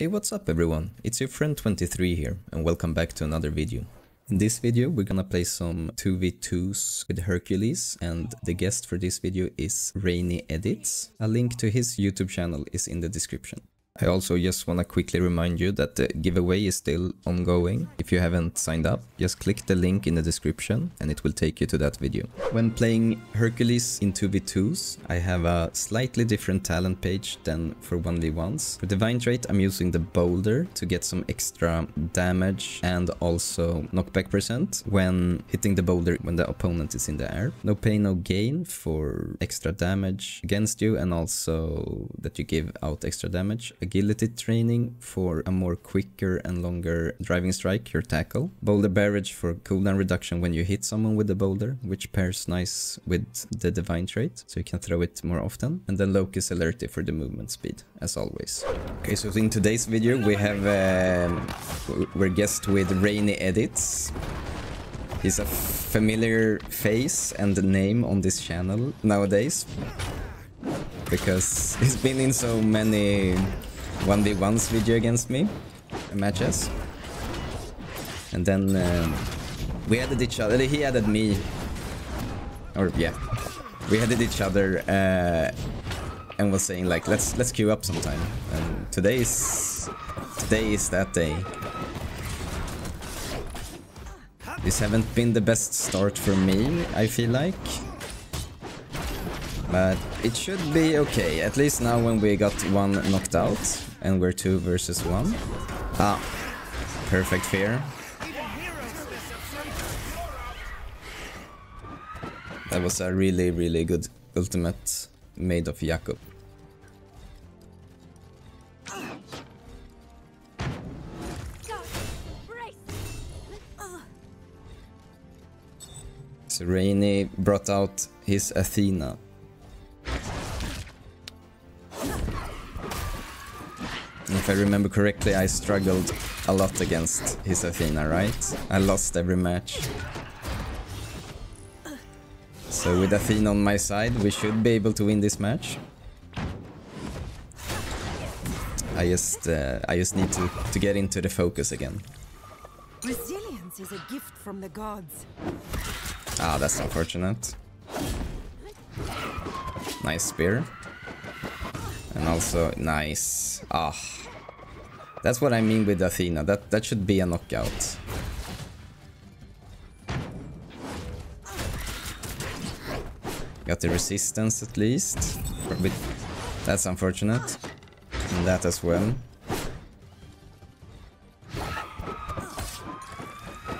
Hey what's up everyone, it's your friend 23 here and welcome back to another video. In this video we're gonna play some 2v2s with Hercules and the guest for this video is Rainy Edits. A link to his YouTube channel is in the description. I also just want to quickly remind you that the giveaway is still ongoing. If you haven't signed up, just click the link in the description and it will take you to that video. When playing Hercules in 2v2s, I have a slightly different talent page than for 1v1s. For Divine Trait, I'm using the Boulder to get some extra damage and also knockback percent when hitting the boulder when the opponent is in the air. No pain, no gain for extra damage against you and also that you give out extra damage agility training for a more quicker and longer driving strike, your tackle. Boulder barrage for cooldown reduction when you hit someone with the boulder, which pairs nice with the divine trait, so you can throw it more often. And then locus alerty for the movement speed, as always. Okay, so in today's video we have um, we're guest with Rainy Edits. He's a familiar face and name on this channel nowadays because he's been in so many 1v1s video against me matches. And then um, we added each other, he added me, or yeah, we added each other uh, and was saying like, let's let's queue up sometime. And today is, today is that day. This haven't been the best start for me, I feel like. But it should be okay, at least now when we got one knocked out and we're two versus one. Ah, perfect fear. That was a really, really good ultimate made of Jakob. So Rainy brought out his Athena. I remember correctly, I struggled a lot against his Athena, right? I lost every match. So with Athena on my side, we should be able to win this match. I just, uh, I just need to, to get into the focus again. Resilience is a gift from the gods. Ah, that's unfortunate. Nice spear. And also, nice. Ah. That's what I mean with Athena. That, that should be a knockout. Got the resistance at least. But that's unfortunate. And that as well.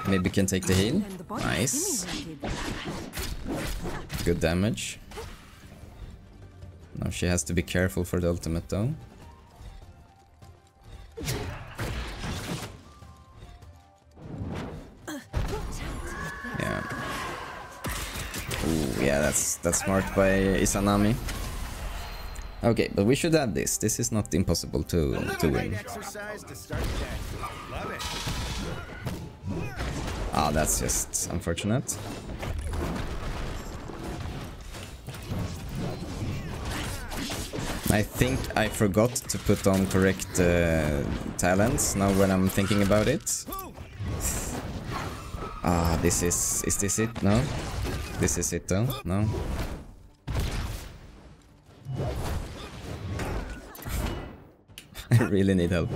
Maybe can take the heal. Nice. Good damage. Now she has to be careful for the ultimate though. That's that's smart by Izanami. Okay, but we should add this. This is not impossible to, to win. Ah, that's just unfortunate. I think I forgot to put on correct uh, talents now when I'm thinking about it. Ah, this is... is this it? No? This is it though? No? I really need help.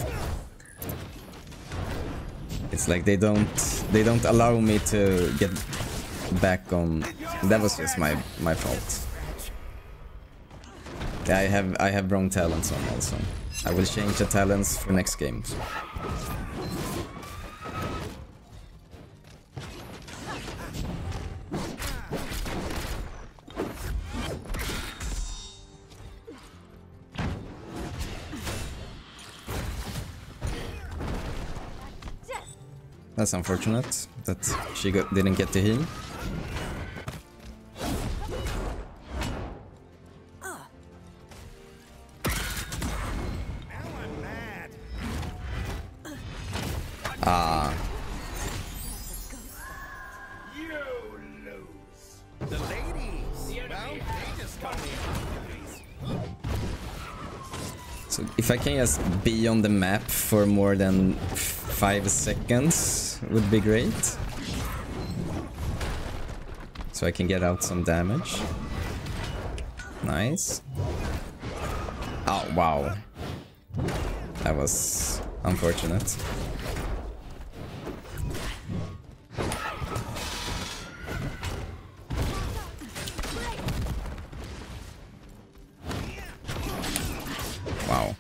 It's like they don't they don't allow me to get back on. That was just my my fault. I have I have wrong talents on also. I will change the talents for next game. That's unfortunate that she got, didn't get the heal. Ah. So if I can just be on the map for more than five seconds would be great. So I can get out some damage. Nice. Oh, wow. That was unfortunate. Wow.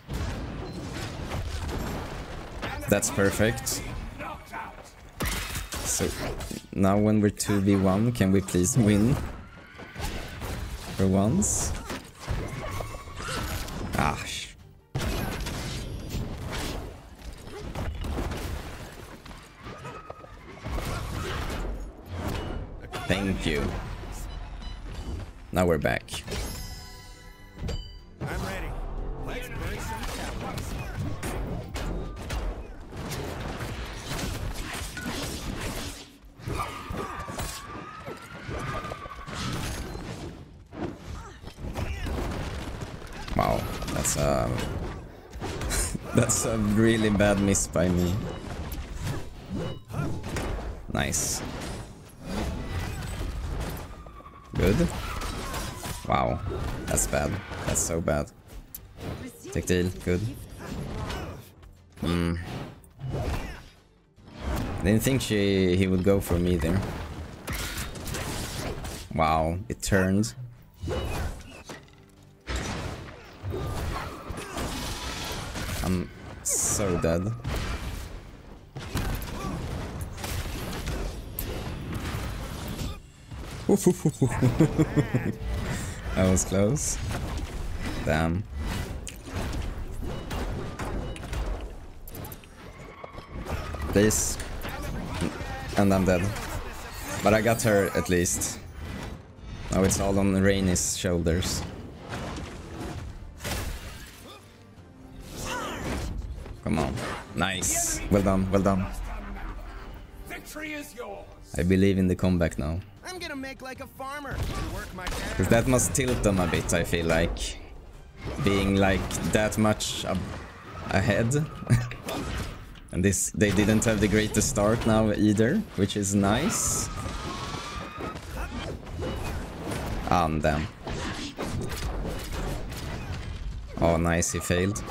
That's perfect. So now when we're 2v1, can we please win? For once? Ah, Thank you. Now we're back. Wow, that's a that's a really bad miss by me. Nice. Good. Wow, that's bad. That's so bad. Take deal, good. Hmm. I didn't think she he would go for me there. Wow, it turned. Dead. that was close. Damn. Please. And I'm dead. But I got her at least. Now it's all on Rainy's shoulders. Nice. Well done, well done. Victory is yours. I believe in the comeback now. I'm gonna make like a farmer and work my Because that must tilt them a bit, I feel like. Being like that much ab ahead. and this, they didn't have the greatest start now either, which is nice. Um, damn. Oh, nice, he failed.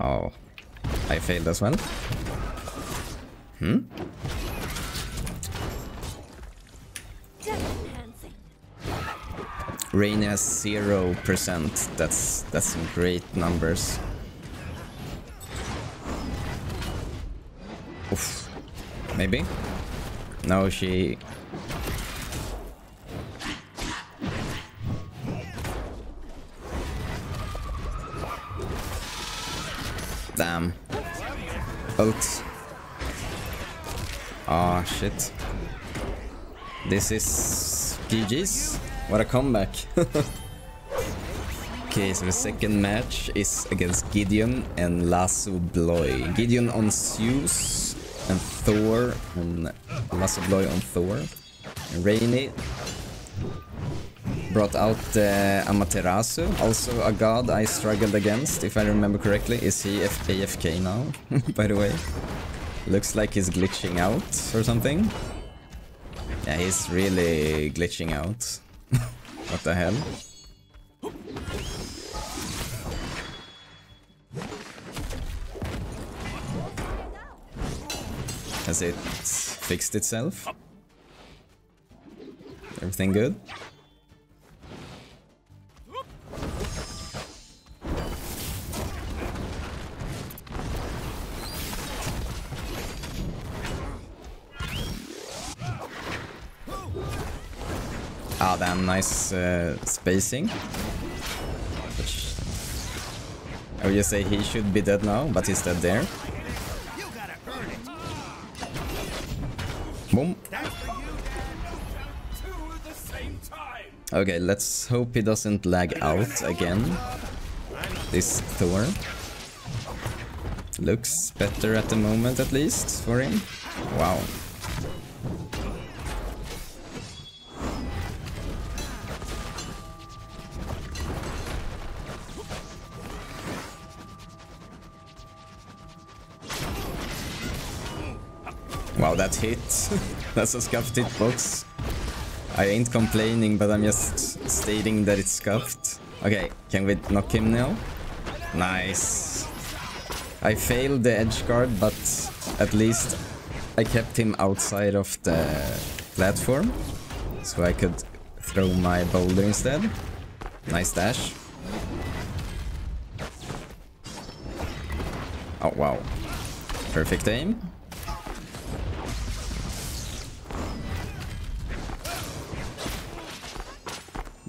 Oh, I failed as well. Hmm? Rain has zero percent. That's that's some great numbers. Oof. Maybe. No, she. Damn. Ult. Ah, shit. This is GG's. What a comeback. okay, so the second match is against Gideon and Lasso Bloy. Gideon on Zeus and Thor on Lasso Bloy on Thor. And Rainy brought out uh, Amaterasu, also a god I struggled against, if I remember correctly. Is he F AFK now, by the way? Looks like he's glitching out or something. Yeah, he's really glitching out. what the hell? Has it fixed itself? Everything good? Damn, nice uh, spacing. Which... I would just say he should be dead now, but he's dead there. Boom. Okay, let's hope he doesn't lag out again. This Thor. Looks better at the moment at least for him. Wow. Wow, that hit. That's a scuffed hitbox. I ain't complaining, but I'm just stating that it's scuffed. Okay, can we knock him now? Nice. I failed the edge guard, but at least I kept him outside of the platform. So I could throw my boulder instead. Nice dash. Oh wow. Perfect aim.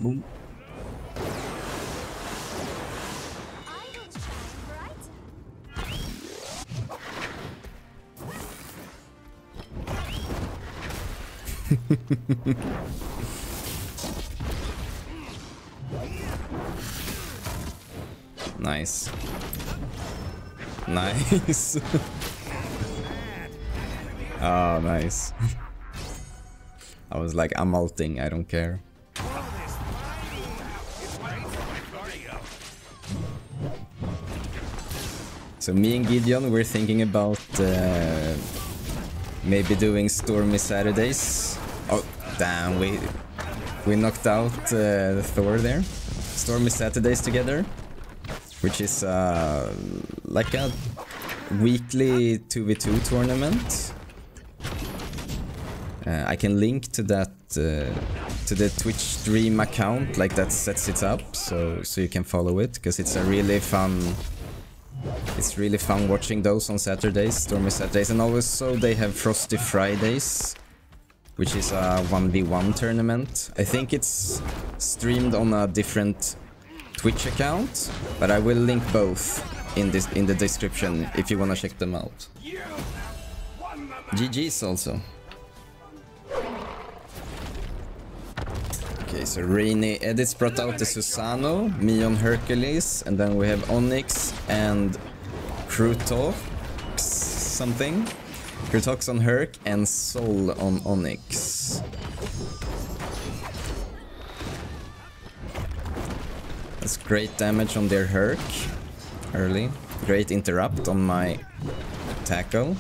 Boom. nice. Nice. oh, nice. I was like, I'm ulting, I don't care. So me and Gideon, we're thinking about uh, maybe doing Stormy Saturdays. Oh, damn, we we knocked out uh, Thor there. Stormy Saturdays together, which is uh, like a weekly 2v2 tournament. Uh, I can link to that uh, to the Twitch stream account, like that sets it up, so so you can follow it because it's a really fun. It's really fun watching those on Saturdays, Stormy Saturdays, and also they have Frosty Fridays, which is a 1v1 tournament. I think it's streamed on a different Twitch account, but I will link both in this in the description if you wanna check them out. GG's also. Okay, so Rainy Edits brought out the Susano, me on Hercules, and then we have Onyx and Krutox something. Krutox on Herc and Sol on Onyx. That's great damage on their Herc early. Great interrupt on my tackle.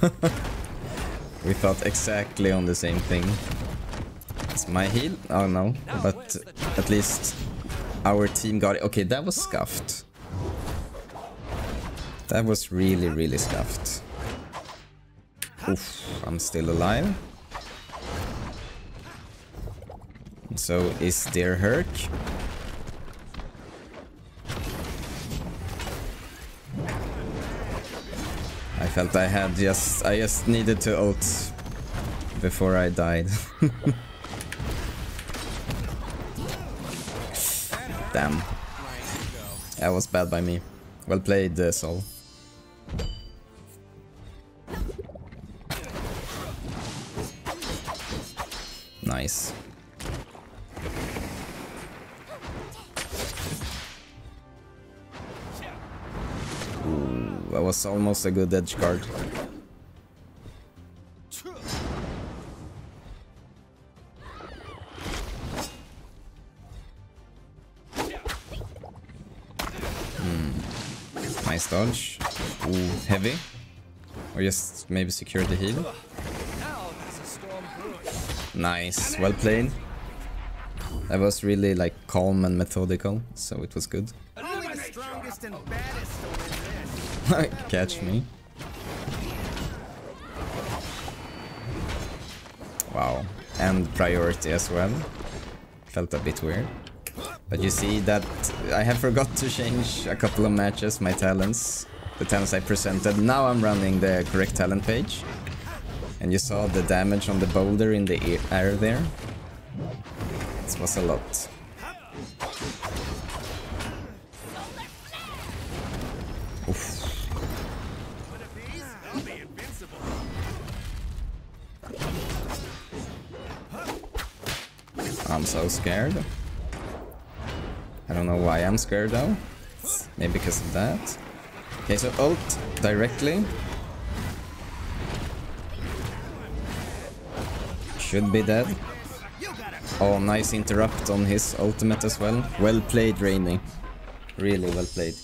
we thought exactly on the same thing. It's my heal? Oh no, but at least our team got it. Okay, that was scuffed. That was really, really scuffed. Oof, I'm still alive. So is there Herc? Felt I had just I just needed to ult before I died. Damn. That was bad by me. Well played, uh, Sol. Nice. Was almost a good edge guard. Hmm. Nice dodge. Ooh, heavy. Or just maybe secure the heal. Nice, well played. That was really like calm and methodical, so it was good. This. Catch me. Wow, and priority as well. Felt a bit weird. But you see that I have forgot to change a couple of matches, my talents. The talents I presented. Now I'm running the correct talent page. And you saw the damage on the boulder in the air there. This was a lot. So scared. I don't know why I'm scared though. Maybe because of that. Okay, so ult directly. Should be dead. Oh, nice interrupt on his ultimate as well. Well played, Rainy. Really well played.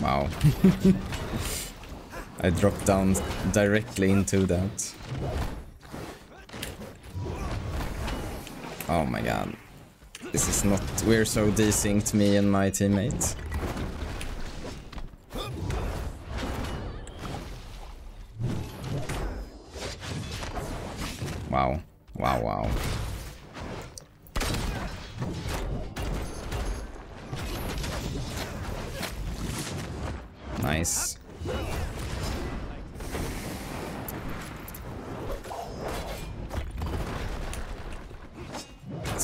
Wow. I dropped down directly into that. Oh my god. This is not... We're so desynced, me and my teammate.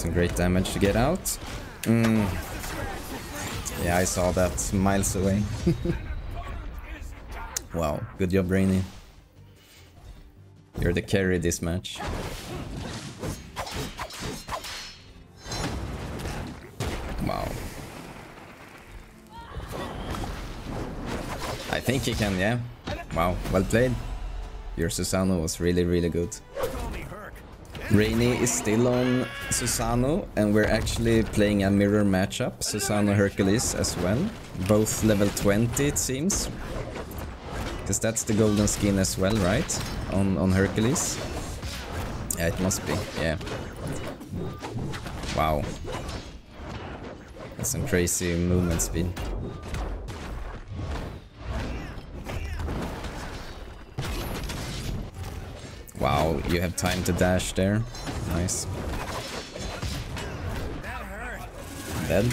Some great damage to get out. Mm. Yeah, I saw that miles away. wow, good job, Rainy. You're the carry this match. Wow. I think he can, yeah. Wow, well played. Your Susano was really, really good. Rainy is still on Susano, and we're actually playing a mirror matchup, Susano Hercules as well. Both level 20, it seems. Because that's the golden skin as well, right? On, on Hercules. Yeah, it must be, yeah. Wow. That's some crazy movement speed. Wow, you have time to dash there. Nice. Dead.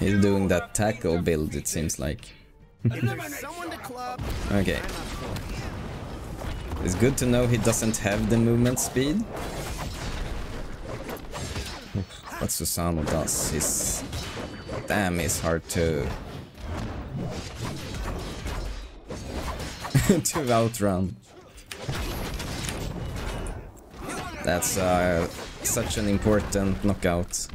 He's doing that tackle build, it seems like. okay. It's good to know he doesn't have the movement speed. What Susano does is... Damn, it's hard to... to outrun. That's uh, such an important knockout.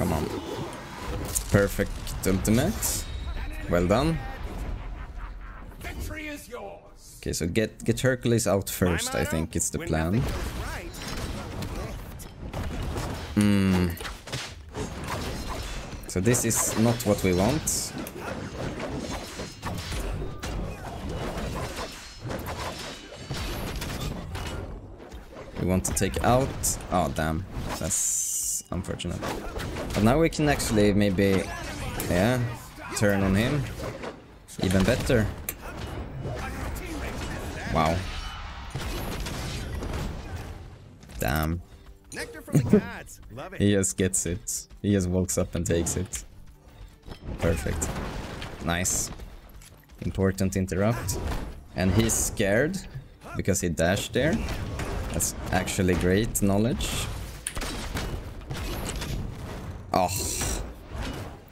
Come on. Perfect ultimate. Well done. Victory is yours. Okay, so get get Hercules out first, I think it's the plan. Hmm. So this is not what we want. We want to take out... Oh, damn. That's unfortunate. But now we can actually maybe... Yeah, turn on him. Even better. Wow. Damn. Nectar from the gods. Love it. He just gets it. He just walks up and takes it. Perfect. Nice. Important interrupt. And he's scared because he dashed there. That's actually great knowledge. Oh.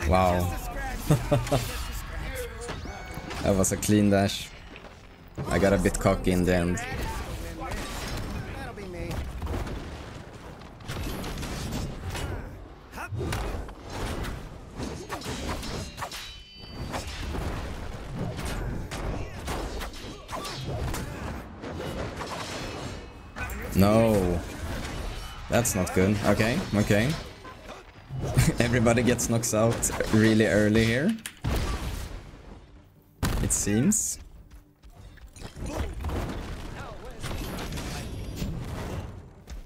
Wow. that was a clean dash. I got a bit cocky in the end. No. That's not good. Okay, okay. Everybody gets knocked out really early here. It seems.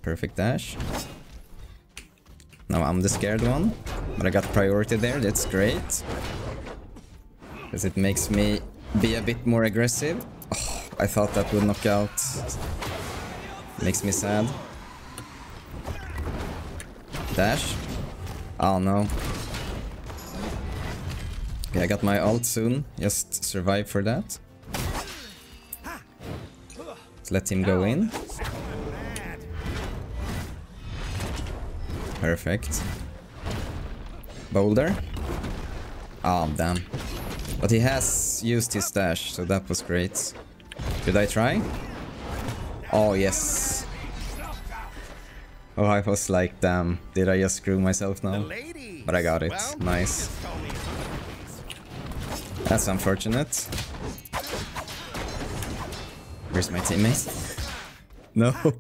Perfect dash. Now I'm the scared one, but I got priority there, that's great. Because it makes me be a bit more aggressive. Oh, I thought that would knock out. Makes me sad. Dash. Oh no. Okay, I got my ult soon. Just survive for that. Let's let him go in. Perfect. Boulder. Oh, damn. But he has used his stash, so that was great. Should I try? Oh, yes. Oh, I was like, damn, did I just screw myself now? But I got it. Well, Nice. just call me ladies. That's unfortunate. Where's my teammate? no.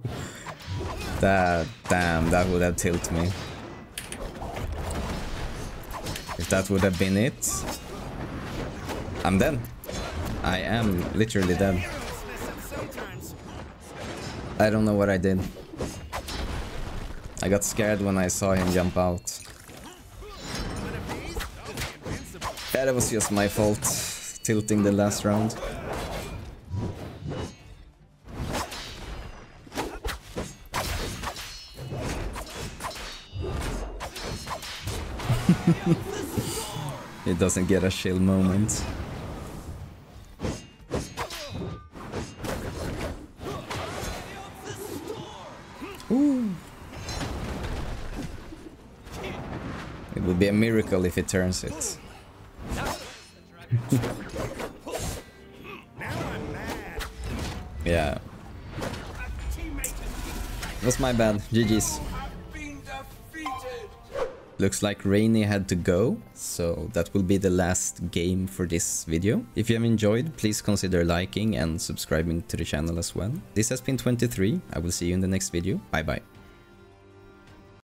That damn, that would have tilted me. If that would have been it, I'm dead. I am literally dead. I don't know what I did. I got scared when I saw him jump out. Yeah, that was just my fault, tilting the last round. it doesn't get a chill moment. Be a miracle if it turns it. Yeah. Was my bad. GG's. Looks like Rainy had to go, so that will be the last game for this video. If you have enjoyed, please consider liking and subscribing to the channel as well. This has been 23, I will see you in the next video. Bye bye.